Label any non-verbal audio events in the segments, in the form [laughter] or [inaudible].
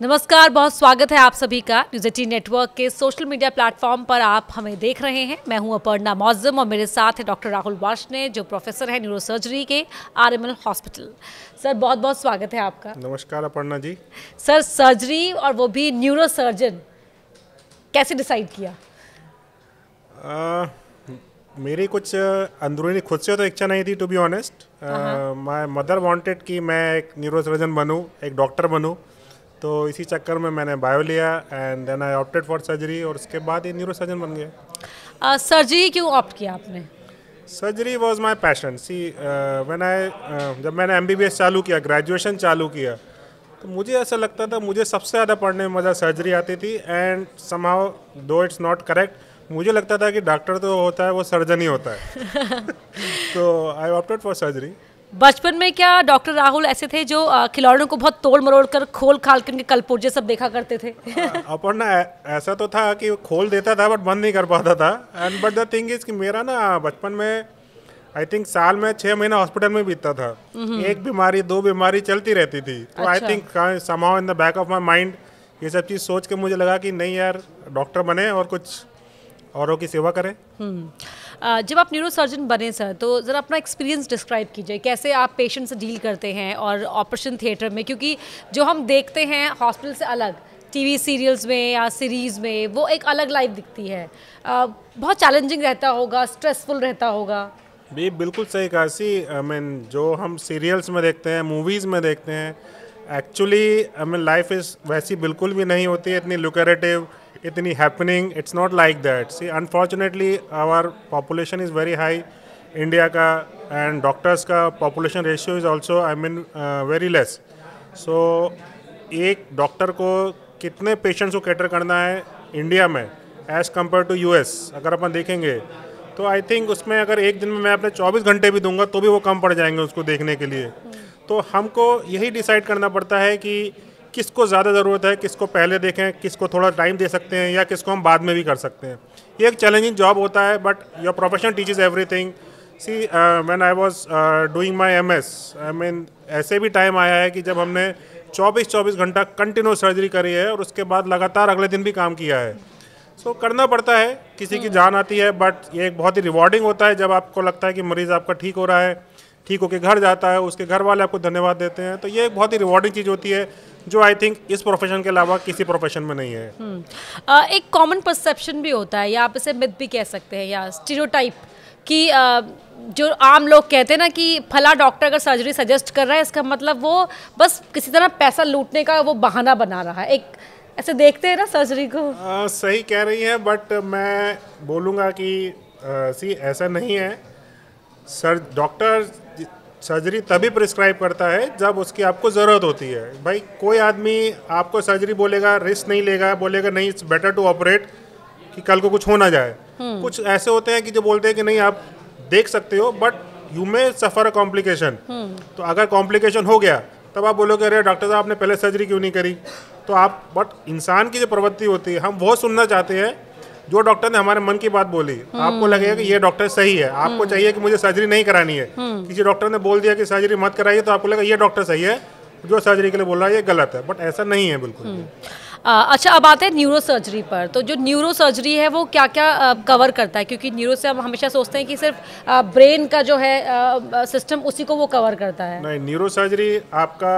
नमस्कार बहुत स्वागत है आप सभी का न्यूज़ एटी नेटवर्क के सोशल मीडिया प्लेटफॉर्म पर आप हमें देख रहे हैं। मैं हूँ अपर्णा मौजम और मेरे साथ है डॉक्टर राहुल वार्षने जो प्रोफेसर है न्यूरोसर्जरी के आरएमएल हॉस्पिटल सर बहुत बहुत स्वागत है आपका। नमस्कार अपर्णा जी। सर सर्जरी और वो भी न्यूरोसर्जन कैसे डिसाइड किया? आ, मेरी कुछ अंदरूनी खुद से तो इच्छा नहीं थी to be honest my mother wanted कि मैं एक न्यूरोसर्जन बनूं एक डॉक्टर बनूं। तो इसी चक्कर में मैंने बायो लिया and then I opted for surgery और उसके बाद ये न्यूरो सर्जन बन गया। सर्जरी uh, क्यों ऑप्ट किया आपने? Surgery was my passion see I जब मैंने एमबीबीएस चालू किया ग्रेजुएशन चालू किया तो मुझे ऐसा लगता था मुझे सबसे ज़्यादा पढ़ने में मज़ा सर्जरी आती थी एंड समाउ दो इट्स नॉट करेक्ट मुझे लगता था कि डॉक्टर तो होता है वो सर्जन ही होता है। [laughs] तो आई ऑप्टेड फॉर सर्जरी बचपन में क्या डॉक्टर राहुल ऐसे थे जो खिलौनों को बहुत तोड़ मरोड़ कर खोल खाल कर कलपुर्जे सब देखा करते थे? [laughs] अपन ना ऐसा तो था कि खोल देता था बट बंद नहीं कर पाता था। And but the thing is कि मेरा ना बचपन में आई थिंक साल में छह महीना हॉस्पिटल में बीतता था। हम्म। एक बीमारी दो बीमारी चलती रहती थी। तो I think somehow in the back of my mind ये सब चीज़ सोच के मुझे लगा कि नहीं यार डॉक्टर बने और कुछ औरों की सेवा करें। हम्म। जब आप न्यूरो सर्जन बने सर तो ज़रा अपना एक्सपीरियंस डिस्क्राइब कीजिए, कैसे आप पेशेंट से डील करते हैं और ऑपरेशन थिएटर में? क्योंकि जो हम देखते हैं हॉस्पिटल से अलग टीवी सीरियल्स में या सीरीज़ में, वो एक अलग लाइफ दिखती है। बहुत चैलेंजिंग रहता होगा स्ट्रेसफुल रहता होगा। भी बिल्कुल सही कहा, सी आई मीन जो हम सीरियल्स में देखते हैं मूवीज़ में देखते हैं actually I mean life is वैसी बिल्कुल भी नहीं होती, इतनी लुकरेटिव इतनी happening it's not like that see unfortunately our population is very high India का एंड डॉक्टर्स का population ratio is also I mean very less so एक डॉक्टर को कितने पेशेंट्स को कैटर करना है इंडिया में एज़ कंपेयर टू यूएस अगर अपन देखेंगे तो आई थिंक उसमें अगर एक दिन में मैं अपने 24 घंटे भी दूँगा तो भी वो कम पड़ जाएँगे उसको देखने के लिए। तो हमको यही डिसाइड करना पड़ता है कि किसको ज़्यादा ज़रूरत है किसको पहले देखें किसको थोड़ा टाइम दे सकते हैं या किसको हम बाद में भी कर सकते हैं। ये एक चैलेंजिंग जॉब होता है but your profession teaches everything see when I was doing my MS I mean ऐसे भी टाइम आया है कि जब हमने 24-24 घंटा कंटिन्यू सर्जरी करी है और उसके बाद लगातार अगले दिन भी काम किया है। सो so, करना पड़ता है किसी की जान आती है बट ये एक बहुत ही रिवॉर्डिंग होता है जब आपको लगता है कि मरीज़ आपका ठीक हो रहा है ठीक होकर घर जाता है उसके घर वाले आपको धन्यवाद देते हैं। तो ये एक बहुत ही रिवॉर्डिंग चीज़ होती है। जो आई थिंक इस प्रोफेशन के अलावा किसी प्रोफेशन में नहीं है। हम्म। एक कॉमन परसेप्शन भी होता है या आप इसे मिथ भी कह सकते हैं या स्टीरियोटाइप कि जो आम लोग कहते हैं ना कि फला डॉक्टर अगर सर्जरी सजेस्ट कर रहा है इसका मतलब वो बस किसी तरह पैसा लूटने का वो बहाना बना रहा है। एक ऐसे देखते हैं ना सर्जरी को। आ, सही कह रही है बट मैं बोलूँगा कि आ, सी ऐसा नहीं है। सर डॉक्टर सर्जरी तभी प्रिस्क्राइब करता है जब उसकी आपको ज़रूरत होती है। भाई कोई आदमी आपको सर्जरी बोलेगा रिस्क नहीं लेगा बोलेगा नहीं इट्स बेटर टू ऑपरेट कि कल को कुछ हो ना जाए। हम्म। कुछ ऐसे होते हैं कि जो बोलते हैं कि नहीं आप देख सकते हो but you may suffer a complication तो अगर कॉम्प्लिकेशन हो गया तब आप बोलोगे अरे डॉक्टर साहब आपने पहले सर्जरी क्यों नहीं करी? तो आप बट इंसान की जो प्रवृत्ति होती है हम वो सुनना चाहते हैं जो डॉक्टर ने हमारे मन की बात बोली हम्म। आपको लगेगा कि ये डॉक्टर सही है। आपको हम्म। चाहिए कि मुझे सर्जरी नहीं करानी है। हम्म। किसी डॉक्टर ने बोल दिया कि सर्जरी मत कराइए तो आपको लगेगा ये डॉक्टर सही है जो सर्जरी के लिए बोल रहा है ये गलत है। बट ऐसा नहीं है बिल्कुल अच्छा अब आते हैं न्यूरो सर्जरी पर। तो जो न्यूरो सर्जरी है वो क्या क्या कवर करता है? क्योंकि न्यूरो से हम हमेशा सोचते हैं कि सिर्फ़ ब्रेन का जो है सिस्टम उसी को वो कवर करता है। नहीं न्यूरो सर्जरी आपका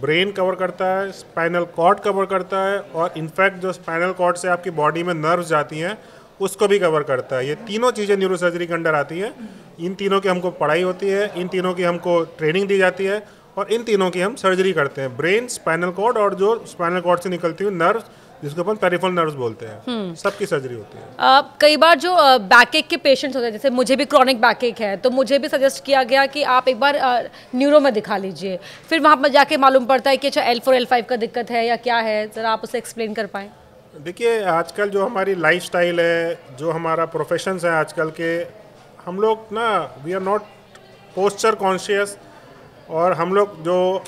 ब्रेन कवर करता है, स्पाइनल कॉर्ड कवर करता है और इनफैक्ट जो स्पाइनल कॉर्ड से आपकी बॉडी में नर्व्स जाती हैं, उसको भी कवर करता है। ये तीनों चीज़ें न्यूरोसर्जरी के अंडर आती हैं। इन तीनों की हमको पढ़ाई होती है, इन तीनों की हमको ट्रेनिंग दी जाती है और इन तीनों की हम सर्जरी करते हैं। ब्रेन स्पाइनल कॉर्ड और जो स्पाइनल कॉर्ड से निकलती हुई नर्व्स जिसको अपन पेरिफल नर्व्स बोलते हैं। हम्म। सबकी सर्जरी होती है। आ, कई बार जो बैक एक के पेशेंट्स होते हैं जैसे मुझे भी क्रॉनिक बैक एक है तो मुझे भी सजेस्ट किया गया कि आप एक बार न्यूरो में दिखा लीजिए। फिर वहाँ पर जाके मालूम पड़ता है कि अच्छा एल फोर एल फाइव का दिक्कत है या क्या है ज़रा आप उसे एक्सप्लेन कर पाएँ। देखिए आजकल जो हमारी लाइफ है जो हमारा प्रोफेशन है आजकल के हम लोग ना we are not posture conscious और हम लोग जो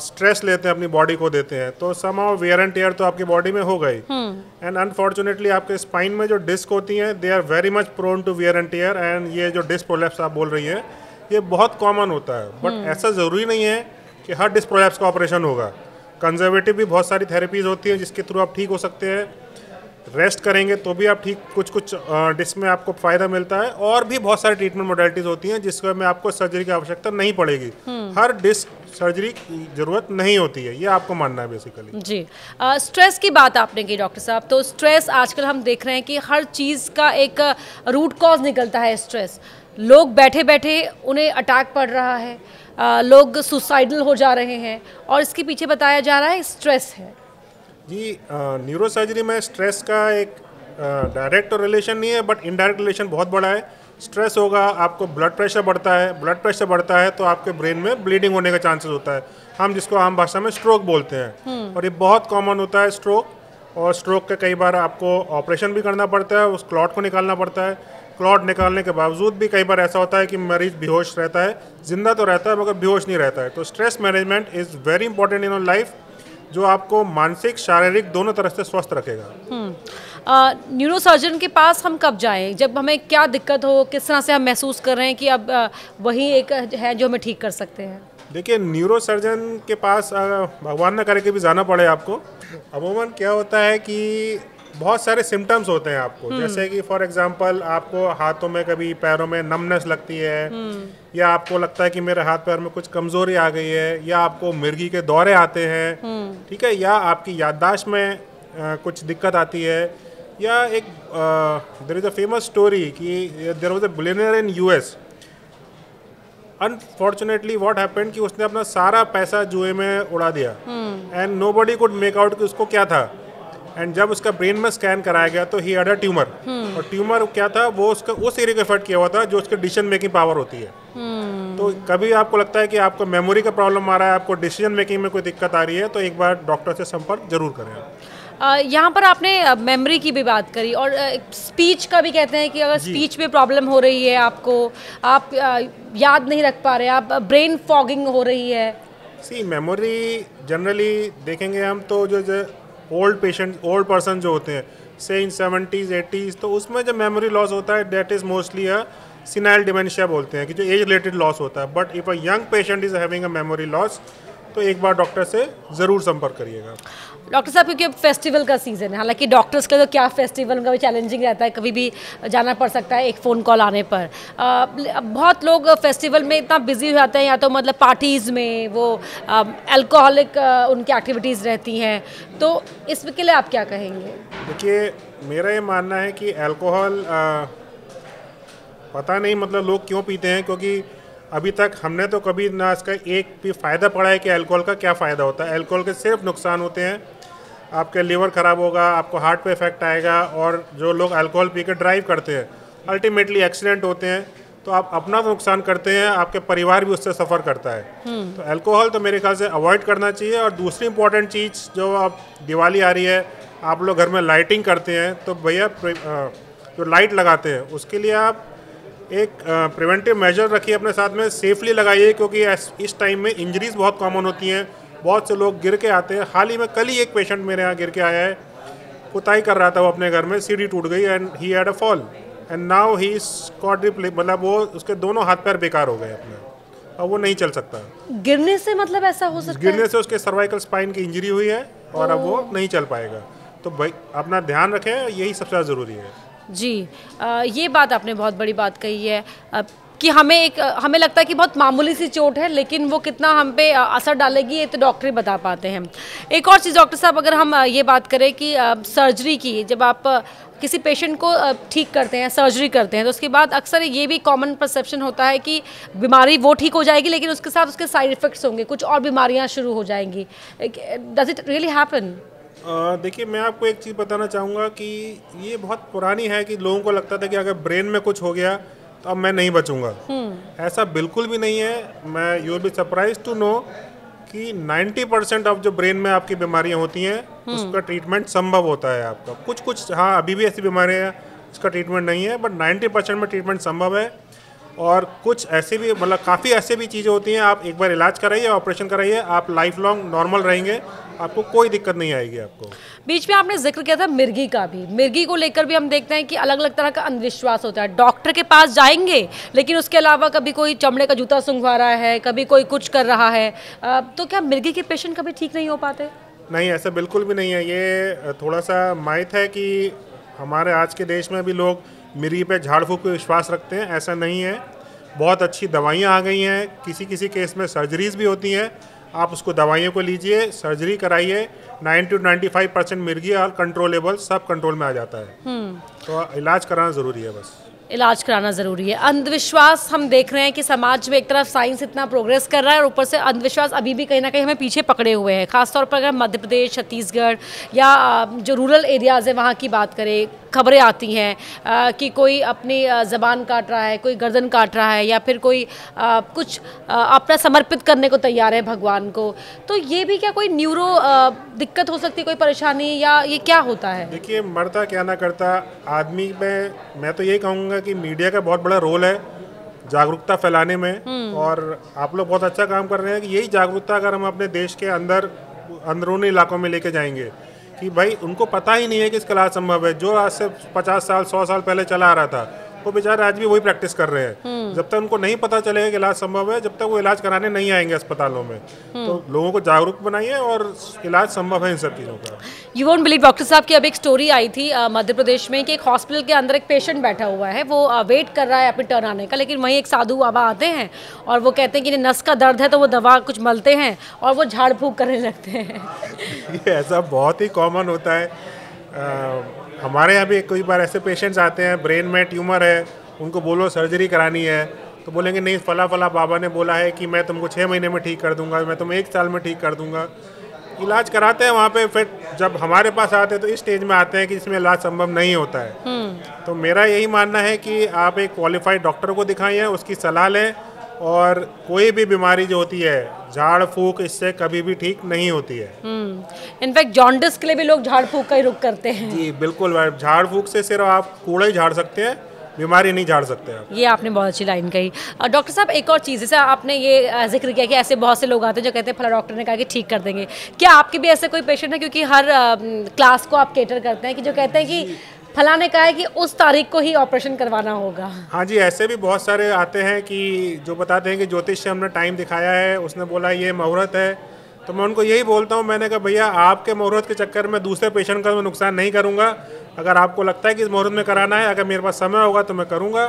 स्ट्रेस लेते हैं अपनी बॉडी को देते हैं तो सम वेयर एंड टेयर तो आपकी बॉडी में हो गई। एंड अनफॉर्चुनेटली आपके स्पाइन में जो डिस्क होती हैं they are very much prone to wear and tear and ये जो डिस्क प्रोलैप्स आप बोल रही हैं ये बहुत कॉमन होता है। But hmm. ऐसा ज़रूरी नहीं है कि हर डिस्क प्रोलैप्स का ऑपरेशन होगा। कंजर्वेटिव भी बहुत सारी थेरेपीज होती हैं जिसके थ्रू आप ठीक हो सकते हैं। रेस्ट करेंगे तो भी आप ठीक कुछ कुछ डिस्क में आपको फ़ायदा मिलता है और भी बहुत सारी ट्रीटमेंट मोडलिटीज़ होती हैं जिसमें आपको सर्जरी की आवश्यकता नहीं पड़ेगी। हर डिस्क सर्जरी की ज़रूरत नहीं होती है ये आपको मानना है बेसिकली जी। आ, स्ट्रेस की बात आपने की डॉक्टर साहब तो स्ट्रेस आजकल हम देख रहे हैं कि हर चीज़ का एक रूट कॉज निकलता है स्ट्रेस लोग बैठे बैठे उन्हें अटैक पड़ रहा है आ, लोग सुसाइडल हो जा रहे हैं और इसके पीछे बताया जा रहा है स्ट्रेस है। जी न्यूरो सर्जरी में स्ट्रेस का एक डायरेक्ट रिलेशन नहीं है बट इनडायरेक्ट रिलेशन बहुत बड़ा है। स्ट्रेस होगा आपको ब्लड प्रेशर बढ़ता है। ब्लड प्रेशर बढ़ता है तो आपके ब्रेन में ब्लीडिंग होने का चांसेस होता है। हम जिसको आम भाषा में स्ट्रोक बोलते हैं। और ये बहुत कॉमन होता है स्ट्रोक और स्ट्रोक के कई बार आपको ऑपरेशन भी करना पड़ता है उस क्लॉट को निकालना पड़ता है। क्लॉट निकालने के बावजूद भी कई बार ऐसा होता है कि मरीज़ बेहोश रहता है। ज़िंदा तो रहता है मगर बेहोश नहीं रहता है। तो stress management is very important in life जो आपको मानसिक शारीरिक दोनों तरह से स्वस्थ रखेगा। न्यूरो सर्जन के पास हम कब जाएँ? जब हमें क्या दिक्कत हो किस तरह से हम महसूस कर रहे हैं कि अब वही एक है जो हमें ठीक कर सकते हैं? देखिए न्यूरोसर्जन के पास भगवान न करे कि भी जाना पड़े आपको। अमूमन क्या होता है कि बहुत सारे सिम्टम्स होते हैं आपको हम्म। जैसे कि फॉर एग्जांपल आपको हाथों में कभी पैरों में नमनेस लगती है हम्म। या आपको लगता है कि मेरे हाथ पैर में कुछ कमज़ोरी आ गई है या आपको मिर्गी के दौरे आते हैं हम्म। ठीक है या आपकी याददाश्त में आ, कुछ दिक्कत आती है या एक there is a famous story कि there was a billionaire in US unfortunately what happened कि उसने अपना सारा पैसा जुए में उड़ा दिया and nobody could make out कि उसको क्या था एंड जब उसका ब्रेन में स्कैन कराया गया तो ही हैड अ ट्यूमर और ट्यूमर क्या था? वो उसका उस एरिया को इफ़ेक्ट किया हुआ था जो उसके डिसीज़न मेकिंग पावर होती है। hmm. तो कभी आपको लगता है कि आपको मेमोरी का प्रॉब्लम आ रहा है आपको डिसीज़न मेकिंग में कोई दिक्कत आ रही है तो एक बार डॉक्टर से संपर्क ज़रूर करें यहाँ पर आपने मेमोरी की भी बात करी और स्पीच का भी कहते हैं कि अगर स्पीच में प्रॉब्लम हो रही है आपको आप याद नहीं रख पा रहे आप ब्रेन फॉगिंग हो रही है। सी मेमोरी जनरली देखेंगे हम तो जो, जो ओल्ड पेशेंट ओल्ड पर्सन जो होते हैं से इन सेवेंटीज़ एटीज़ तो उसमें जो मेमोरी लॉस होता है that is mostly a senile dementia बोलते हैं कि जो एज रिलेटेड लॉस होता है. But if a young patient is having a memory loss तो एक बार डॉक्टर से ज़रूर संपर्क करिएगा। डॉक्टर साहब क्योंकि अब फेस्टिवल का सीज़न है हालाँकि डॉक्टर्स का तो क्या फेस्टिवल का भी चैलेंजिंग रहता है कभी भी जाना पड़ सकता है एक फ़ोन कॉल आने पर। आ, बहुत लोग फेस्टिवल में इतना बिज़ी हो जाते हैं या तो मतलब पार्टीज़ में वो अल्कोहलिक उनकी एक्टिविटीज़ रहती हैं। तो इसके लिए आप क्या कहेंगे? देखिए मेरा ये मानना है कि अल्कोहल पता नहीं मतलब लोग क्यों पीते हैं क्योंकि अभी तक हमने तो कभी ना इसका एक भी फ़ायदा पड़ा है कि अल्कोहल का क्या फ़ायदा होता है। अल्कोहल के सिर्फ़ नुकसान होते हैं आपके लीवर ख़राब होगा आपको हार्ट पे इफ़ेक्ट आएगा और जो लोग अल्कोहल पी के ड्राइव करते हैं अल्टीमेटली एक्सीडेंट होते हैं तो आप अपना तो नुकसान करते हैं आपके परिवार भी उससे सफ़र करता है हम्म। तो अल्कोहल तो मेरे ख्याल से अवॉइड करना चाहिए और दूसरी इंपॉर्टेंट चीज़ जो अब दिवाली आ रही है आप लोग घर में लाइटिंग करते हैं तो भैया जो लाइट लगाते हैं उसके लिए आप एक प्रिवेंटिव मेजर रखिए अपने साथ में सेफली लगाइए क्योंकि इस टाइम में इंजरीज बहुत कॉमन होती हैं बहुत से लोग गिर के आते हैं। हाल ही में कल ही एक पेशेंट मेरे यहाँ गिर के आया है। पुताई कर रहा था वो अपने घर में सीढ़ी टूट गई and he had a fall and now he Scott मतलब वो उसके दोनों हाथ पैर बेकार हो गए अपने। अब वो नहीं चल सकता। गिरने से मतलब ऐसा हो सकता गिरने है? से उसके सर्वाइकल स्पाइन की इंजरी हुई है और अब वो नहीं चल पाएगा। तो भाई अपना ध्यान रखें यही सबसे ज़्यादा ज़रूरी है। जी आ, ये बात आपने बहुत बड़ी बात कही है। आ, कि हमें एक, हमें लगता है कि बहुत मामूली सी चोट है, लेकिन वो कितना हम पे असर डालेगी, ये तो डॉक्टर ही बता पाते हैं। एक और चीज़, डॉक्टर साहब, अगर हम ये बात करें कि सर्जरी की, जब आप किसी पेशेंट को ठीक करते हैं, सर्जरी करते हैं तो उसके बाद अक्सर ये भी कॉमन परसेप्शन होता है कि बीमारी वो ठीक हो जाएगी, लेकिन उसके साथ उसके साइड इफ़ेक्ट्स होंगे, कुछ और बीमारियाँ शुरू हो जाएँगी। डज इट रियली हैपन देखिए, मैं आपको एक चीज़ बताना चाहूँगा कि ये बहुत पुरानी है कि लोगों को लगता था कि अगर ब्रेन में कुछ हो गया तो अब मैं नहीं बचूँगा। हम्म। ऐसा बिल्कुल भी नहीं है। मैं you be surprise to know कि 90 परसेंट ऑफ़ जो ब्रेन में आपकी बीमारियाँ होती हैं हम्म। उसका ट्रीटमेंट संभव होता है आपका। कुछ कुछ हाँ अभी भी ऐसी बीमारियाँ हैं उसका ट्रीटमेंट नहीं है बट 90 परसेंट में ट्रीटमेंट संभव है। और कुछ ऐसे भी मतलब काफ़ी ऐसे भी चीज़ें होती हैं आप एक बार इलाज कराइए ऑपरेशन कराइए आप लाइफ लॉन्ग नॉर्मल रहेंगे। आपको कोई दिक्कत नहीं आएगी आपको? बीच में आपने ज़िक्र किया था मिर्गी का भी। मिर्गी को लेकर भी हम देखते हैं कि अलग अलग तरह का अंधविश्वास होता है। डॉक्टर के पास जाएँगे लेकिन उसके अलावा कभी कोई चमड़े का जूता सुंघवा रहा है कभी कोई कुछ कर रहा है। तो क्या मिर्गी के पेशेंट कभी ठीक नहीं हो पाते? नहीं ऐसा बिल्कुल भी नहीं है। ये थोड़ा सा माइथ है कि हमारे आज के देश में भी लोग मिर्गी पे झाड़ फूक पे विश्वास रखते हैं। ऐसा नहीं है। बहुत अच्छी दवाइयाँ आ गई हैं। किसी किसी केस में सर्जरीज भी होती हैं। आप उसको दवाइयों को लीजिए सर्जरी कराइए 90 टू 95 परसेंट मिर्गी और कंट्रोलेबल सब कंट्रोल में आ जाता है। हम्म। तो इलाज कराना ज़रूरी है बस। इलाज कराना ज़रूरी है। अंधविश्वास हम देख रहे हैं कि समाज में एक तरफ़ साइंस इतना प्रोग्रेस कर रहा है और ऊपर से अंधविश्वास अभी भी कहीं ना कहीं हमें पीछे पकड़े हुए हैं। खासतौर पर अगर मध्य प्रदेश छत्तीसगढ़ या जो रूरल एरियाज़ है वहाँ की बात करें खबरें आती हैं कि कोई अपनी ज़बान काट रहा है कोई गर्दन काट रहा है या फिर कोई आ, कुछ आ, अपना समर्पित करने को तैयार है भगवान को तो ये भी क्या कोई न्यूरो दिक्कत हो सकती है कोई परेशानी या ये क्या होता है देखिए मरता क्या ना करता आदमी में मैं तो यही कहूँगा कि मीडिया का बहुत बड़ा रोल है जागरूकता फैलाने में हम्म। और आप लोग बहुत अच्छा काम कर रहे हैं कि यही जागरूकता अगर हम अपने देश के अंदर अंदरूनी इलाकों में लेके जाएँगे कि भाई, उनको पता ही नहीं है कि इसका इलाज संभव है। जो आज से पचास साल, सौ साल पहले चला आ रहा था वो बेचारे आज भी वही प्रैक्टिस कर रहे हैं। हम्म। जब तक उनको नहीं पता चलेगा कि इलाज संभव है जब तक वो इलाज कराने नहीं आएँगे अस्पतालों में। हम्म। तो लोगों को जागरूक बनाइए और इलाज संभव है इन सब चीज़ों का। यू वोंट बिलीव डॉक्टर साहब की अब एक स्टोरी आई थी मध्य प्रदेश में कि एक हॉस्पिटल के अंदर एक पेशेंट बैठा हुआ है। वो वेट कर रहा है अपने टर्न आने का लेकिन वहीं एक साधु बाबा आते हैं और वो कहते हैं कि नस का दर्द है तो वो दवा कुछ मलते हैं और वो झाड़ फूक करने लगते हैं। [laughs] ये ऐसा बहुत ही कॉमन होता है। हमारे यहाँ भी कई बार ऐसे पेशेंट्स आते हैं ब्रेन में ट्यूमर है उनको बोलो सर्जरी करानी है तो बोलेंगे नहीं फला फला बाबा ने बोला है कि मैं तुमको छः महीने में ठीक कर दूँगा मैं तुम्हें एक साल में ठीक कर दूँगा इलाज कराते हैं वहाँ पे फिर जब हमारे पास आते हैं तो इस स्टेज में आते हैं कि इसमें इलाज संभव नहीं होता है हम्म। तो मेरा यही मानना है कि आप एक क्वालिफाइड डॉक्टर को दिखाइए उसकी सलाह लें और कोई भी बीमारी जो होती है झाड़ फूक इससे कभी भी ठीक नहीं होती है। इनफैक्ट हम्म। जॉन्डिस के लिए भी लोग झाड़ फूक का ही रुख करते हैं। जी बिल्कुल झाड़ फूक से सिर्फ़ आप कूड़ा ही झाड़ सकते हैं बीमारी नहीं झाड़ सकते आप। ये आपने बहुत अच्छी लाइन कही। डॉक्टर साहब एक और चीज़ जैसे आपने ये ज़िक्र किया कि ऐसे बहुत से लोग आते हैं जो कहते हैं फला डॉक्टर ने कहा कि ठीक कर देंगे। क्या आपके भी ऐसे कोई पेशेंट है? क्योंकि हर क्लास को आप केटर करते हैं कि जो कहते हैं कि फला ने कहा है कि उस तारीख को ही ऑपरेशन करवाना होगा। हाँ जी, ऐसे भी बहुत सारे आते हैं कि जो बताते हैं कि ज्योतिष से हमने टाइम दिखाया है, उसने बोला ये मुहूर्त है। तो मैं उनको यही बोलता हूँ, मैंने कहा, भैया, आपके मुहूर्त के चक्कर में दूसरे पेशेंट का मैं नुकसान नहीं करूँगा। अगर आपको लगता है कि इस मुहूर्त में कराना है, अगर मेरे पास समय होगा तो मैं करूँगा,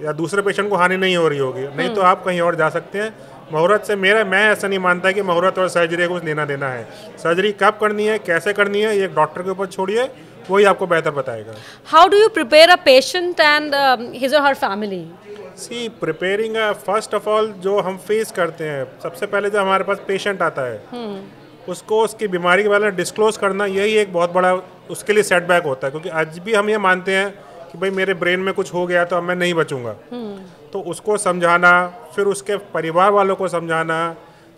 या दूसरे पेशेंट को हानि नहीं हो रही होगी। नहीं तो आप कहीं और जा सकते हैं। मुहूर्त से मेरा, मैं ऐसा नहीं मानता कि मुहूर्त और सर्जरी को कुछ लेना देना है। सर्जरी कब करनी है, कैसे करनी है, ये डॉक्टर के ऊपर छोड़िए। वही आपको बेहतर बताएगा how do you prepare a patient and his और her family see preparing first of all जो हम फेस करते हैं सबसे पहले जो हमारे पास पेशेंट आता है hmm. उसको उसकी बीमारी के बारे में डिस्क्लोज करना यही एक बहुत बड़ा उसके लिए सेटबैक होता है क्योंकि आज भी हम ये मानते हैं कि भाई मेरे ब्रेन में कुछ हो गया तो अब मैं नहीं बचूँगा hmm. तो उसको समझाना फिर उसके परिवार वालों को समझाना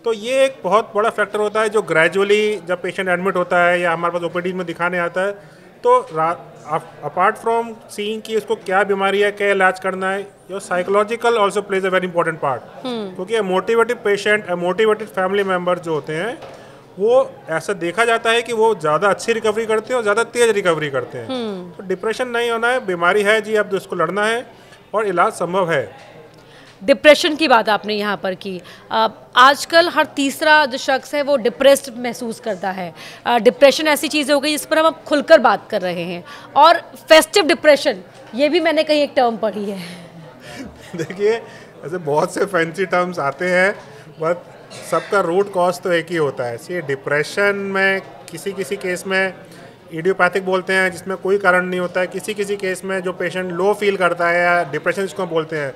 तो ये एक बहुत बड़ा फैक्टर होता है जो ग्रेजुअली जब पेशेंट एडमिट होता है या हमारे पास ओपीडी में दिखाने आता है तो अपार्ट फ्रॉम सीइंग कि उसको क्या बीमारी है क्या इलाज करना है your psychological also plays a very important part क्योंकि motivated patient motivated family member जो होते हैं वो ऐसा देखा जाता है कि वो ज़्यादा अच्छी रिकवरी करते हैं और ज़्यादा तेज रिकवरी करते हैं। hmm. तो डिप्रेशन नहीं होना है बीमारी है जी अब उसको लड़ना है और इलाज संभव है। डिप्रेशन की बात आपने यहाँ पर की। आजकल हर तीसरा जो शख्स है वो डिप्रेस्ड महसूस करता है। डिप्रेशन ऐसी चीज़ हो गई जिस पर हम अब खुलकर बात कर रहे हैं। और फेस्टिव डिप्रेशन, ये भी मैंने कहीं एक टर्म पढ़ी है। [laughs] देखिए, ऐसे बहुत से फैंसी टर्म्स आते हैं बट सबका रूट कॉज तो एक ही होता है। सी डिप्रेशन में किसी किसी केस में इडियोपैथिक बोलते हैं, जिसमें कोई कारण नहीं होता। है किसी किसी केस में जो पेशेंट लो फील करता है या डिप्रेशन जिसको बोलते हैं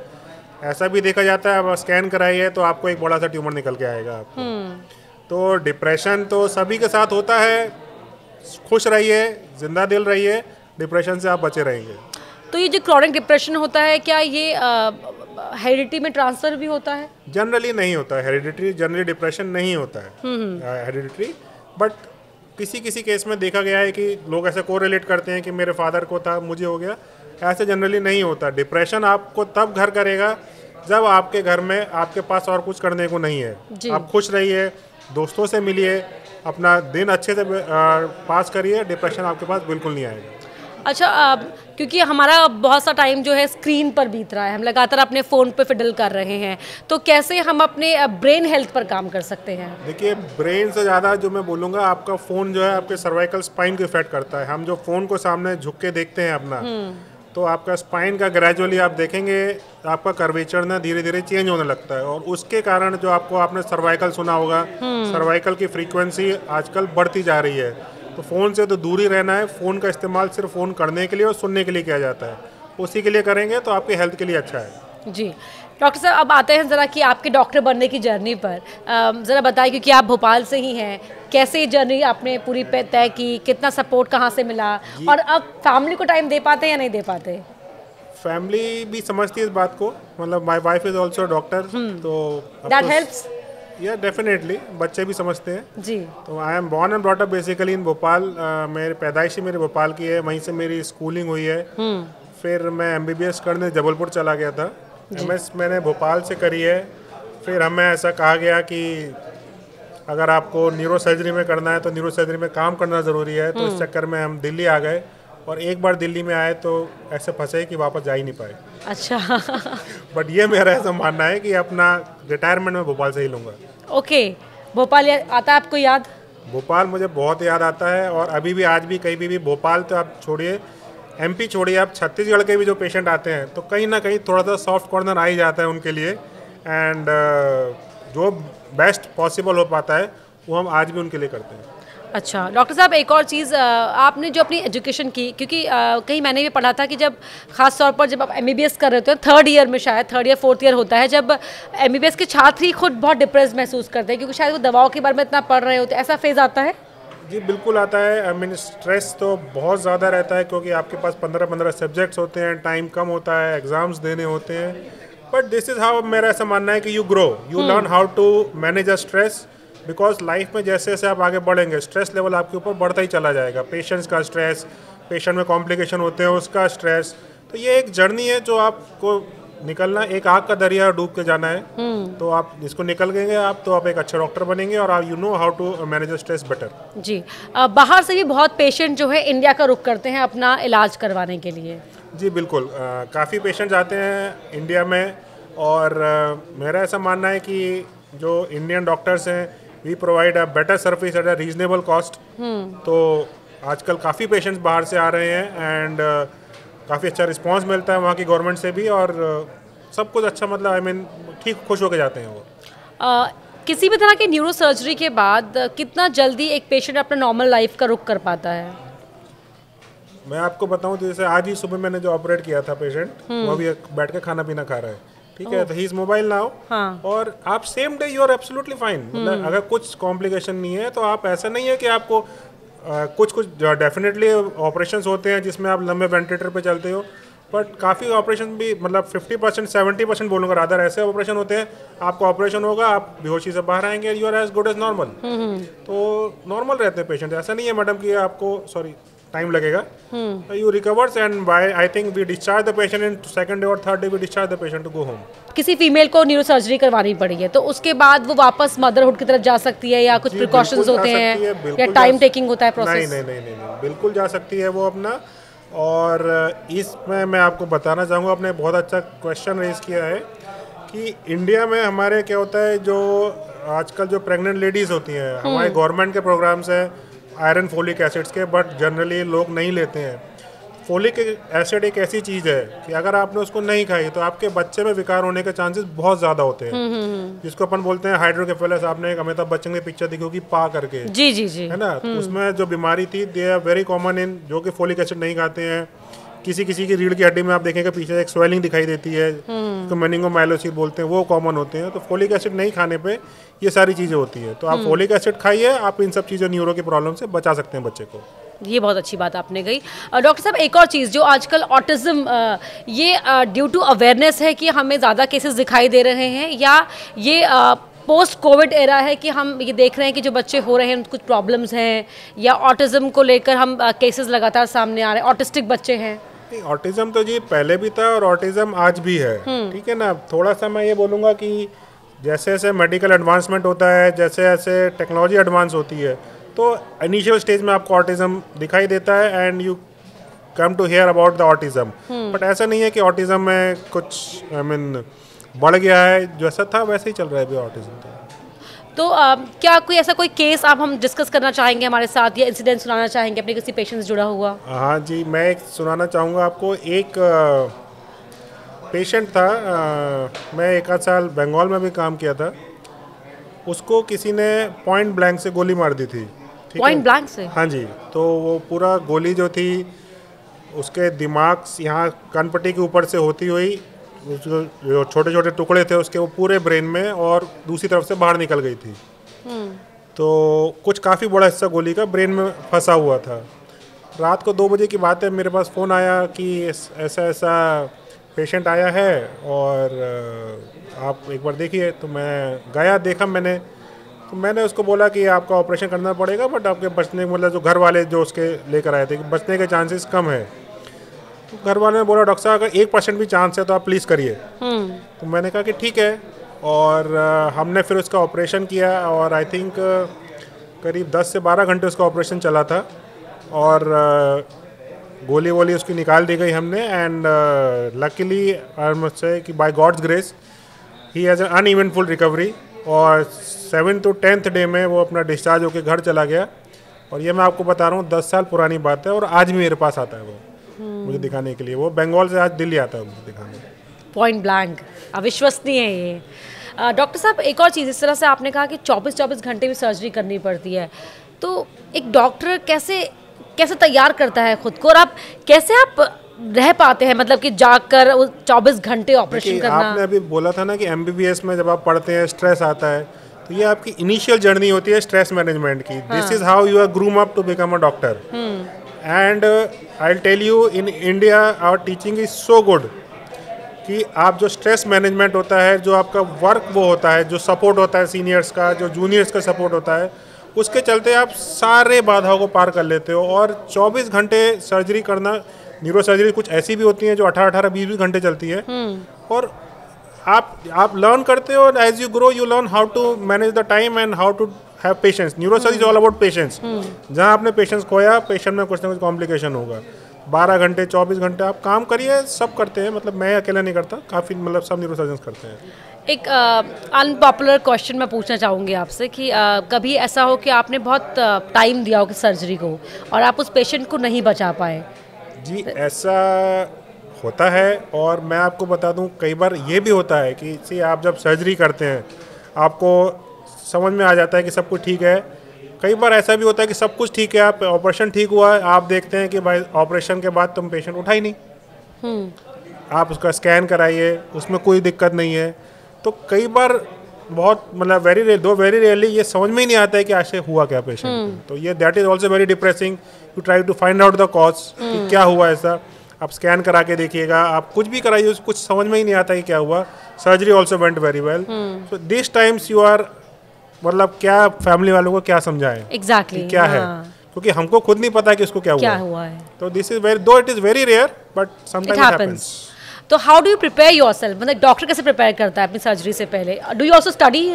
ऐसा भी देखा जाता है अब स्कैन कराइए तो आपको एक बड़ा सा ट्यूमर निकल के आएगा आपको हम्म। तो डिप्रेशन तो सभी के साथ होता है खुश रहिए ज़िंदा दिल रहिए डिप्रेशन से आप बचे रहेंगे तो ये जो क्रॉनिक डिप्रेशन होता है क्या ये हेरिडिटी में ट्रांसफ़र भी होता है जनरली नहीं होता है हेरिडिटी जनरली डिप्रेशन नहीं होता है हेरिडिटी हम्म, बट। किसी किसी केस में देखा गया है कि लोग ऐसे को करते हैं कि मेरे फादर को था मुझे हो गया। ऐसे जनरली नहीं होता। डिप्रेशन आपको तब घर करेगा जब आपके घर में आपके पास और कुछ करने को नहीं है। आप खुश रहिए दोस्तों से मिलिए अपना दिन अच्छे से पास करिए डिप्रेशन आपके पास बिल्कुल नहीं आएगा। अच्छा आ, क्योंकि हमारा बहुत सा टाइम जो है स्क्रीन पर बीत रहा है। हम लगातार अपने फ़ोन पे फिडल कर रहे हैं। तो कैसे हम अपने ब्रेन हेल्थ पर काम कर सकते हैं? देखिए ब्रेन से ज़्यादा जो मैं बोलूँगा आपका फ़ोन जो है आपके सर्वाइकल स्पाइन को इफ़ेक्ट करता है। हम जो फ़ोन को सामने झुक के देखते हैं अपना हम्म। तो आपका स्पाइन का ग्रेजुअली आप देखेंगे आपका कर्वेचर ना धीरे धीरे चेंज होने लगता है। और उसके कारण जो आपको आपने सर्वाइकल सुना होगा सर्वाइकल हम्म। की फ्रीक्वेंसी आजकल बढ़ती जा रही है। तो फ़ोन से तो दूर ही रहना है। फ़ोन का इस्तेमाल सिर्फ़ फ़ोन करने के लिए और सुनने के लिए किया जाता है। उसी के लिए करेंगे तो आपके हेल्थ के लिए अच्छा है। जी। डॉक्टर साहब अब आते हैं ज़रा कि आपके डॉक्टर बनने की जर्नी पर। ज़रा बताइए क्योंकि आप भोपाल से ही हैं? कैसे ये जर्नी आपने पूरी तय की? कितना सपोर्ट कहाँ से मिला? और अब फैमिली को टाइम दे पाते हैं या नहीं दे पाते? फैमिली भी समझती है इस बात को। मतलब my wife is also doctor तो दैट हेल्प्स या डेफिनेटली बच्चे भी समझते हैं। जी। तो I am born and brought up basically in Bhopal मेरे पैदाइशी मेरे भोपाल की है वहीं से मेरी स्कूलिंग हुई है। हम्म। फिर मैं एमबीबीएस करने जबलपुर चला गया था। एमएस मैंने भोपाल से करी है। फिर हमें ऐसा कहा गया कि अगर आपको न्यूरो सर्जरी में करना है तो न्यूरो सर्जरी में काम करना ज़रूरी है। तो इस हम्म। चक्कर में हम दिल्ली आ गए। और एक बार दिल्ली में आए तो ऐसे फंसे कि वापस जा ही नहीं पाए। अच्छा। बट ये मेरा ऐसा मानना है कि अपना रिटायरमेंट में भोपाल से ही लूँगा। ओके भोपाल आता है आपको याद? भोपाल मुझे बहुत याद आता है और अभी भी आज भी कहीं भी, भी भोपाल तो आप छोड़िए एमपी छोड़िए आप छत्तीसगढ़ के भी जो पेशेंट आते हैं तो कहीं ना कहीं थोड़ा सा सॉफ्ट कॉर्नर आ ही जाता है उनके लिए। एंड uh, जो बेस्ट पॉसिबल हो पाता है वो हम आज भी उनके लिए करते हैं। अच्छा डॉक्टर साहब एक और चीज़ आपने जो अपनी एजुकेशन की क्योंकि कहीं मैंने भी पढ़ा था कि जब खास तौर पर जब आप एमबीबीएस कर रहे होते हैं थर्ड ईयर में शायद थर्ड ईयर फोर्थ ईयर होता है जब एमबीबीएस के छात्र ही खुद बहुत डिप्रेस महसूस करते हैं क्योंकि शायद वो दवाओं के बारे में इतना पढ़ रहे होते हैं ऐसा फ़ेज़ आता है? जी बिल्कुल आता है। आई मीन स्ट्रेस तो बहुत ज़्यादा रहता है क्योंकि आपके पास पंद्रह पंद्रह सब्जेक्ट्स होते हैं टाइम कम होता है एग्ज़ाम्स देने होते हैं। बट दिस इज़ हाउ मेरा ऐसा मानना है कि you grow you learn how to manage a stress because life में जैसे जैसे आप आगे बढ़ेंगे स्ट्रेस लेवल आपके ऊपर बढ़ता ही चला जाएगा। पेशेंट्स का स्ट्रेस पेशेंट में कॉम्प्लिकेशन होते हैं उसका स्ट्रेस तो ये एक जर्नी है जो आपको निकलना एक आग का दरिया डूब के जाना है। हम्म। तो आप इसको निकल गएँगे आप तो आप एक अच्छे डॉक्टर बनेंगे और आप you know how to manage stress better जी। आ, बाहर से भी बहुत पेशेंट जो है इंडिया का रुख करते हैं अपना इलाज करवाने के लिए। जी बिल्कुल। काफ़ी पेशेंट्स आते हैं इंडिया में और आ, मेरा ऐसा मानना है कि जो इंडियन डॉक्टर्स हैं we provide a better service at a reasonable cost तो आजकल काफ़ी पेशेंट्स बाहर से आ रहे हैं एंड uh, काफ़ी अच्छा रिस्पांस मिलता है वहाँ की गवर्नमेंट से भी और uh, सब कुछ अच्छा मतलब आई मीन ठीक खुश होकर जाते हैं वो। uh, किसी भी तरह के न्यूरो सर्जरी के बाद कितना जल्दी एक पेशेंट अपना नॉर्मल लाइफ का रुख कर पाता है? मैं आपको बताऊँ तो जैसे आज ही सुबह मैंने जो ऑपरेट किया था पेशेंट हम्म। वो अभी बैठ के खाना पीना खा रहा है। ठीक है ही इज़ मोबाइल नाउ और आप same day you are absolutely fine मतलब अगर कुछ कॉम्प्लिकेशन नहीं है तो आप ऐसा नहीं है कि आपको uh, कुछ कुछ डेफिनेटली ऑपरेशन होते हैं जिसमें आप लंबे वेंटिलेटर पे चलते हो। बट काफ़ी ऑपरेशन भी मतलब 50 परसेंट सेवेंटी परसेंट बोलूँगा रादर ऐसे ऑपरेशन होते हैं आपका ऑपरेशन होगा आप बेहोशी से बाहर आएँगे you are as good as normal तो नॉर्मल रहते हैं पेशेंट ऐसा नहीं है मैडम कि आपको सॉरी टाइम लगेगा। You recovers and by I think we discharge the patient in second day और third day we discharge the patient to go home किसी फीमेल को न्यूरो सर्जरी करवानी पड़ी है तो उसके बाद वो वापस मदरहुड की तरफ़ जा सकती है या कुछ प्रिकॉशंस होते हैं या टाइम टेकिंग होता है प्रोसेस नहीं नहीं नहीं नहीं बिल्कुल जा सकती है वो अपना। और इसमें मैं आपको बताना चाहूँगा आपने बहुत अच्छा क्वेश्चन रेज किया है कि इंडिया में हमारे क्या होता है जो आजकल जो प्रेग्नेंट लेडीज़ होती हैं हमारे गवर्नमेंट हम्म। के प्रोग्राम्स हैं आयरन फोलिक एसिड्स के बट जनरली लोग नहीं लेते हैं। फोलिक एसिड एक ऐसी चीज़ है कि अगर आपने उसको नहीं खाई तो आपके बच्चे में विकार होने के चांसेस बहुत ज़्यादा होते हैं। हम्म, हम्म, हम्म। जिसको अपन बोलते हैं हाइड्रोकेफेलस आपने एक अमिताभ बच्चन की पिक्चर देखी होगी पा करके। जी जी जी। है ना? उसमें जो बीमारी थी they are very common in जो कि फोलिक एसिड नहीं खाते हैं। किसी किसी की रीढ़ की हड्डी में आप देखेंगे पीछे एक स्वेलिंग दिखाई देती है तो मेनिंगो माइलोसिस बोलते हैं वो कॉमन होते हैं। तो फोलिक एसिड नहीं खाने पे ये सारी चीज़ें होती है। तो आप फोलिक एसिड खाइए आप इन सब चीज़ों न्यूरो की प्रॉब्लम से बचा सकते हैं बच्चे को। ये बहुत अच्छी बात आपने कही। डॉक्टर साहब एक और चीज़ जो आजकल ऑटिज्म ये ड्यू टू अवेयरनेस है कि हमें ज़्यादा केसेस दिखाई दे रहे हैं या ये पोस्ट कोविड एरा है कि हम ये देख रहे हैं कि जो बच्चे हो रहे हैं उनको कुछ प्रॉब्लम्स हैं या ऑटिज्म को लेकर हम केसेस लगातार सामने आ रहे हैं ऑटिस्टिक बच्चे हैं। ऑटिज्म तो जी पहले भी था और ऑटिज्म आज भी है। हम्म। ठीक है ना? थोड़ा सा मैं ये बोलूँगा कि जैसे जैसे मेडिकल एडवांसमेंट होता है जैसे जैसे टेक्नोलॉजी एडवांस होती है तो इनिशियल स्टेज में आपको ऑटिज्म दिखाई देता है and you come to hear about the autism but ऐसा नहीं है कि ऑटिज्म में कुछ आई I मीन mean, बढ़ गया है जैसा था वैसे ही चल रहा है अभी ऑटिज्म तो आ, क्या कोई ऐसा कोई केस आप हम डिस्कस करना चाहेंगे हमारे साथ या इंसिडेंट सुनाना चाहेंगे अपने किसी पेशेंट से जुड़ा हुआ? हाँ जी मैं एक सुनाना चाहूँगा आपको। एक पेशेंट था आ, मैं एक आध साल बंगाल में भी काम किया था। उसको किसी ने पॉइंट ब्लैंक से गोली मार दी थी पॉइंट ब्लैंक से? हाँ जी तो वो पूरा गोली जो थी उसके दिमाग यहाँ कनपट्टी के ऊपर से होती हुई जो छोटे छोटे टुकड़े थे उसके वो पूरे ब्रेन में और दूसरी तरफ़ से बाहर निकल गई थी। हम्म। तो कुछ काफ़ी बड़ा हिस्सा गोली का ब्रेन में फंसा हुआ था। रात को दो बजे की बात है मेरे पास फ़ोन आया कि ऐसा ऐसा पेशेंट आया है और आप एक बार देखिए। तो मैं गया देखा मैंने। तो मैंने उसको बोला कि आपका ऑपरेशन करना पड़ेगा बट आपके बचने मतलब जो घर वाले जो उसके लेकर आए थे कि बचने के चांसेस कम है। तो घर वाले ने बोला डॉक्टर साहब अगर एक परसेंट भी चांस है तो आप प्लीज़ करिए हम्म। तो मैंने कहा कि ठीक है और हमने फिर उसका ऑपरेशन किया और आई थिंक करीब 10 से 12 घंटे उसका ऑपरेशन चला था और गोली वोली उसकी निकाल दी गई हमने एंड लकीली से कि by God's grace he has an uneventful recovery और सेवन टू टेंथ डे में वो अपना डिस्चार्ज होकर घर चला गया और ये मैं आपको बता रहा हूँ दस साल पुरानी बात है और आज भी मेरे पास आता है वो मुझे दिखाने के लिए। वो बंगाल से आज दिल्ली आता है मुझे दिखाने। पॉइंट ब्लैंक अविश्वसनीय है ये। डॉक्टर साहब एक और चीज़ इस तरह से आपने कहा कि 24-24 घंटे में सर्जरी करनी पड़ती है। तो एक डॉक्टर कैसे कैसे तैयार करता है खुद को? और आप कैसे आप रह पाते हैं? मतलब कि जाकर चौबीस घंटे ऑपरेशन करना। आपने अभी बोला था ना कि एम में जब आप पढ़ते हैं स्ट्रेस आता है तो ये आपकी इनिशियल जर्नी होती है स्ट्रेस मैनेजमेंट की। This is how you are groom up to become a doctor and I tell you in India our teaching is so good कि आप जो स्ट्रेस मैनेजमेंट होता है जो आपका वर्क वो होता है जो सपोर्ट होता है सीनियर्स का जो जूनियर्स का सपोर्ट होता है उसके चलते आप सारे बाधाओं को पार कर लेते हो और 24 घंटे सर्जरी करना न्यूरो सर्जरी कुछ ऐसी भी होती हैं जो अठारह अठारह बीस बीस घंटे चलती है हम्म। और आप आप लर्न करते हो as you grow you learn how to manage the time and how to have patience neurosurgery is all about patience जहाँ आपने पेशेंस खोया पेशेंट में कुछ ना कुछ कॉम्प्लिकेशन होगा। बारह घंटे चौबीस घंटे आप काम करिए सब करते हैं। मतलब मैं अकेला नहीं करता काफ़ी मतलब सब न्यूरोसर्जन करते हैं। एक अनपॉपुलर क्वेश्चन मैं पूछना चाहूँगी आपसे कि uh, कभी ऐसा हो कि आपने बहुत टाइम दिया हो कि सर्जरी को और आप उस पेशेंट को नहीं बचा पाए? जी ऐसा होता है और मैं आपको बता दूँ कई बार ये भी होता है कि सी आप जब सर्जरी करते हैं आपको समझ में आ जाता है कि सब कुछ ठीक है। कई बार ऐसा भी होता है कि सब कुछ ठीक है आप ऑपरेशन ठीक हुआ है आप देखते हैं कि भाई ऑपरेशन के बाद तुम पेशेंट उठा ही नहीं। हम्म। आप उसका स्कैन कराइए उसमें कोई दिक्कत नहीं है। तो कई बार बहुत मतलब very rare though very rarely ये समझ में ही नहीं आता है कि आज से हुआ क्या पेशेंट हम्म। तो ये that is also very depressing to try to find out the cause कि क्या हुआ ऐसा। आप स्कैन करा के देखिएगा आप कुछ भी कराइए कुछ समझ में ही नहीं आता कि क्या हुआ। Surgery also went very well so this times you are मतलब क्या फैमिली वालों को क्या समझाएँ? एग्जैक्टली exactly, क्या हाँ. है। क्योंकि हमको खुद नहीं पता कि उसको क्या, क्या हुआ है। तो this is very though it is very rare but sometimes it happens तो how do you prepare yourself मतलब डॉक्टर कैसे प्रिपेयर करता है अपनी सर्जरी से पहले? Do you also study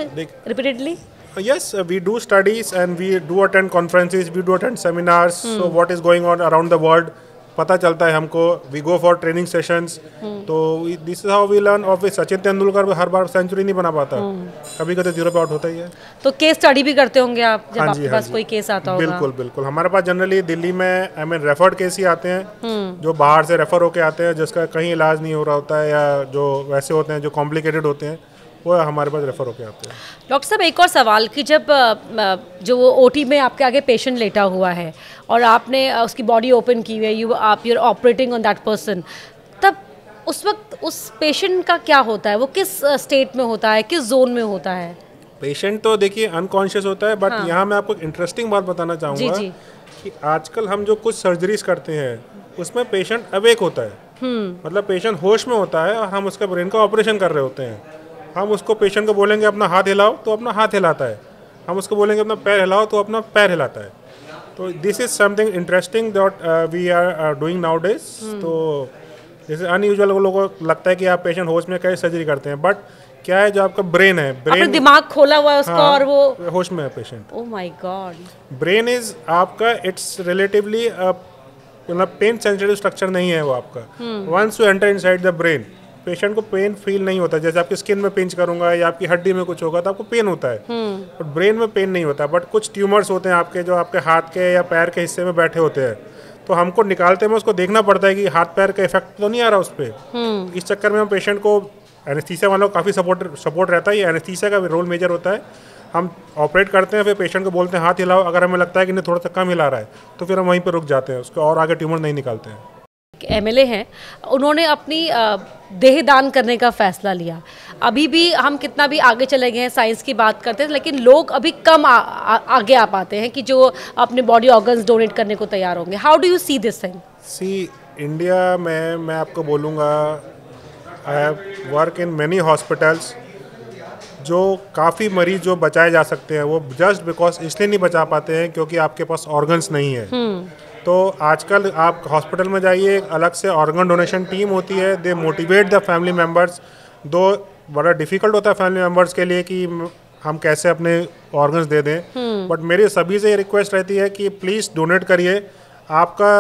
repeatedly yes uh, we do studies and we do attend conferences we do attend seminars. Hmm. so what is going on around the world? पता चलता है हमको we go for training sessions तो this is how we learn और सचिन तेंदुलकर हर बार century नहीं बना पाता। हम्म। कभी कभी ज़ीरो पे आउट होता ही है। तो केस स्टडी भी करते होंगे आप जब हाँ आपके हाँ पास कोई केस आता होगा? बिल्कुल बिल्कुल। हमारे पास जनरली दिल्ली में आई मीन रेफर्ड केस ही आते हैं। हम्म। जो बाहर से रेफर होके आते हैं जिसका कहीं इलाज नहीं हो रहा होता है या जो वैसे होते हैं जो कॉम्प्लिकेटेड होते हैं वो हमारे पास रेफर होके आते हैं। डॉक्टर साहब एक और सवाल कि जब जो वो ओ में आपके आगे पेशेंट लेटा हुआ है और आपने उसकी बॉडी ओपन की हुई है यू आप you're operating on that person तब उस वक्त उस पेशेंट का क्या होता है? वो किस स्टेट में होता है? किस जोन में होता है? पेशेंट तो देखिए अनकॉन्शियस होता है बट हाँ. यहाँ मैं आपको इंटरेस्टिंग बात बताना चाहूँगा कि आजकल हम जो कुछ सर्जरीज करते हैं उसमें पेशेंट अवेक होता है। हम्म। मतलब पेशेंट होश में होता है और हम उसका ब्रेन का ऑपरेशन कर रहे होते हैं। हम उसको पेशेंट को बोलेंगे अपना हाथ हिलाओ तो अपना हाथ हिलाता है। हम उसको बोलेंगे अपना पैर हिलाओ तो अपना पैर हिलाता है। तो this is something interesting that we are doing nowadays तो जैसे अनयूजल लोगों को लगता है कि आप पेशेंट होश में कैसे सर्जरी करते हैं बट क्या है जो आपका ब्रेन है? ब्रेन दिमाग खोला हुआ है उसका हाँ, और वो होश में है patient oh my God brain is आपका इट्स रिलेटिवली मतलब पेन सेंसिटिव स्ट्रक्चर नहीं है वो आपका। Once you enter inside the brain patient को पेन फील नहीं होता जैसे आपकी स्किन में पिंच करूँगा या आपकी हड्डी में कुछ होगा तो आपको पेन होता है। बट ब्रेन में पेन नहीं होता बट कुछ ट्यूमर्स होते हैं आपके जो आपके हाथ के या पैर के हिस्से में बैठे होते हैं तो हमको निकालते में उसको देखना पड़ता है कि हाथ पैर का इफ़ेक्ट तो नहीं आ रहा उस पर इस चक्कर में हम पेशेंट को एनेस्थीसिया वालों को काफ़ी सपोर्ट सपोर्ट रहता है ये एनेस्थीसिया का रोल मेजर होता है। हम ऑपरेट करते हैं फिर पेशेंट को बोलते हैं हाथ हिलाओ अगर हमें लगता है कि नहीं थोड़ा सा कम हिला रहा है तो फिर हम वहीं पर रुक जाते हैं उसको और आगे ट्यूमर नहीं निकालते हैं। एमएलए हैं उन्होंने अपनी देह दान करने का फैसला लिया। अभी भी हम कितना भी आगे चले गए हैं साइंस की बात करते हैं लेकिन लोग अभी कम आ, आ, आगे आ पाते हैं कि जो अपने बॉडी ऑर्गन्स डोनेट करने को तैयार होंगे। How do you see this thing see India में मैं आपको बोलूँगा I have work in many hospitals जो काफ़ी मरीज़ जो बचाए जा सकते हैं वो जस्ट बिकॉज़ इसलिए नहीं बचा पाते हैं क्योंकि आपके पास ऑर्गन्स नहीं है। तो आजकल आप हॉस्पिटल में जाइए एक अलग से ऑर्गन डोनेशन टीम होती है they motivate the family members though बड़ा डिफ़िकल्ट होता है फैमिली मेंबर्स के लिए कि हम कैसे अपने ऑर्गन्स दे दें। बट मेरी सभी से ये रिक्वेस्ट रहती है कि प्लीज़ डोनेट करिए। आपका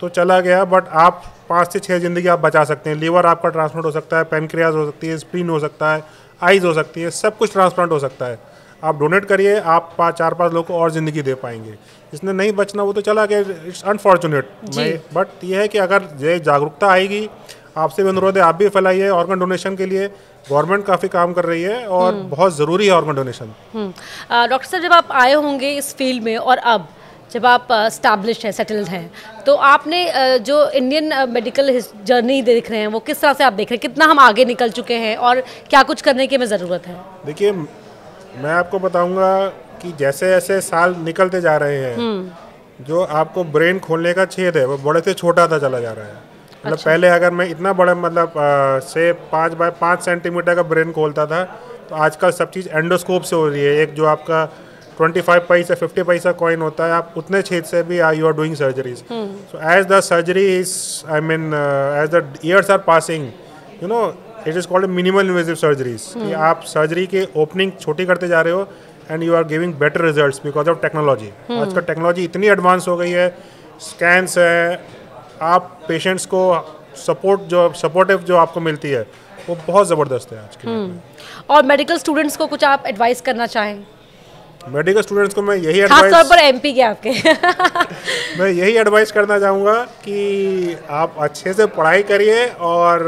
तो चला गया बट आप पाँच से छः ज़िंदगी आप बचा सकते हैं। लीवर आपका ट्रांसप्लांट हो सकता है पेनक्रियाज हो सकती है स्प्लीन हो सकता है आइज़ हो सकती है सब कुछ ट्रांसप्लांट हो सकता है। आप डोनेट करिए आप पाँच चार पाँच लोग को और ज़िंदगी दे पाएँगे। इसने नहीं बचना वो तो चला गया। इट्स अनफॉर्चुनेट मैं बट ये है कि अगर ये जागरूकता आएगी आपसे भी अनुरोध है आप भी फैलाइए ऑर्गन डोनेशन के लिए। गवर्नमेंट काफ़ी काम कर रही है और बहुत ज़रूरी है ऑर्गन डोनेशन डॉक्टर साहब जब आप आए होंगे इस फ़ील्ड में और अब जब आप स्टैब्लिश हैं सेटल्ड हैं तो आपने जो इंडियन मेडिकल जर्नी देख रहे हैं वो किस तरह से आप देख रहे हैं? कितना हम आगे निकल चुके हैं और क्या कुछ करने की हमें ज़रूरत है? देखिए मैं आपको बताऊँगा कि जैसे जैसे साल निकलते जा रहे हैं जो आपको ब्रेन खोलने का छेद है वो बड़े से छोटा था चला जा रहा है। मतलब अच्छा। पहले अगर मैं इतना बड़ा मतलब से पाँच बाय पाँच सेंटीमीटर का ब्रेन खोलता था तो आजकल सब चीज़ एंडोस्कोप से हो रही है। एक जो आपका ट्वेंटी फाइव पैसा फिफ्टी पैसा कॉइन होता है आप उतने छेद से भी I you are doing surgeries so as the surgery is I mean as the years are passing you know it is called minimal invasive surgeries कि आप सर्जरी के ओपनिंग छोटी करते जा रहे हो and you are giving better results because of technology आजकल technology इतनी एडवांस हो गई है स्कैंस है आप पेशेंट्स को सपोर्ट जो सपोर्टिव जो आपको मिलती है वो बहुत ज़बरदस्त है आज के और मेडिकल स्टूडेंट्स को कुछ आप एडवाइस करना चाहें? मेडिकल स्टूडेंट्स को मैं यही खास तौर एडवाइस पर एमपी के आपके। [laughs] मैं यही एडवाइस करना चाहूँगा कि आप अच्छे से पढ़ाई करिए और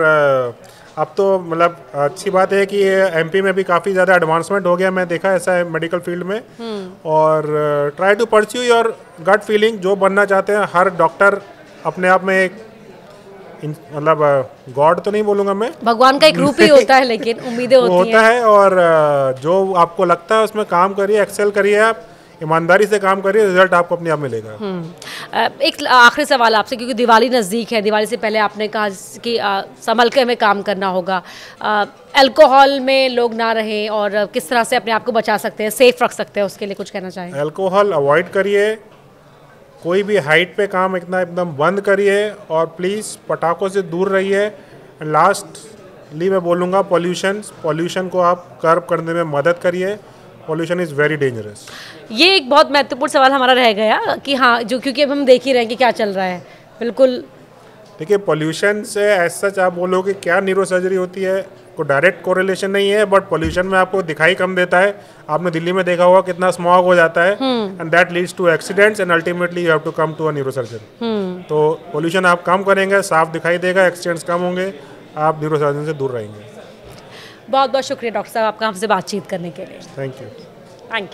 अब तो मतलब अच्छी बात है कि एमपी में भी काफ़ी ज़्यादा एडवांसमेंट हो गया मैं देखा ऐसा है मेडिकल फ़ील्ड में। और try to pursue your gut feeling जो बनना चाहते हैं हर डॉक्टर अपने आप में एक मतलब गॉड तो नहीं बोलूँगा मैं। भगवान का एक रूप ही होता है लेकिन [laughs] उम्मीदें होती होता हैं। है और जो आपको लगता है उसमें काम करिए एक्सेल करिए आप। ईमानदारी से काम करिए रिज़ल्ट आपको अपने आप मिलेगा। एक आखिरी सवाल आपसे क्योंकि दिवाली नज़दीक है दिवाली से पहले आपने कहा कि संभल के हमें काम करना होगा। अल्कोहल में लोग ना रहें और किस तरह से अपने आप को बचा सकते हैं सेफ़ रख सकते हैं उसके लिए कुछ कहना चाहें? अल्कोहल अवॉइड करिए कोई भी हाइट पे काम इतना एकदम बंद करिए और प्लीज़ पटाखों से दूर रहिए। लास्टली मैं बोलूँगा पॉल्यूशन पॉल्यूशन को आप कर्व करने में मदद करिए। पॉल्यूशन इज़ वेरी डेंजरस ये एक बहुत महत्वपूर्ण सवाल हमारा रह गया कि हाँ जो क्योंकि अब हम देख ही रहे हैं कि क्या चल रहा है। बिल्कुल। देखिए पॉल्यूशन से एज सच आप बोलोगे क्या न्यूरो सर्जरी होती है को डायरेक्ट कोरिलेशन नहीं है बट पॉल्यूशन में आपको दिखाई कम देता है। आपने दिल्ली में देखा होगा कितना स्मॉग हो जाता है and that leads to accidents and ultimately you have to come to a neuro surgeon तो पॉल्यूशन आप कम करेंगे साफ़ दिखाई देगा एक्सीडेंट्स कम होंगे आप न्यूरो सर्जन से दूर रहेंगे। बहुत बहुत शुक्रिया डॉक्टर साहब आपका हमसे बातचीत करने के लिए। Thank you thank you